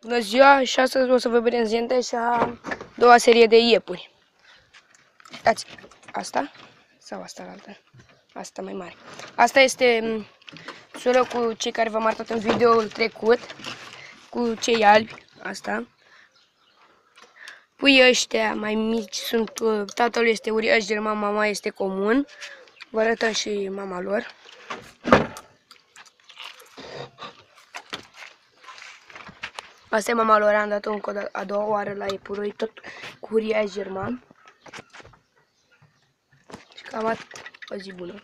Bună ziua și astăzi o să vă prezint și a doua serie de iepuri. Uitați, asta sau asta altă? Asta mai mare. Asta este mm, soră cu cei care v-am arătat în videoul trecut, cu cei albi, asta. Pui ăștia mai mici sunt, uh, tatăl este uriaș, de mama este comun. Vă arătăm și mama lor. Asta e mama lor, am dat-o încă a doua oară la epuroi, tot cu uriaș german. Și cam atât. O zi bună.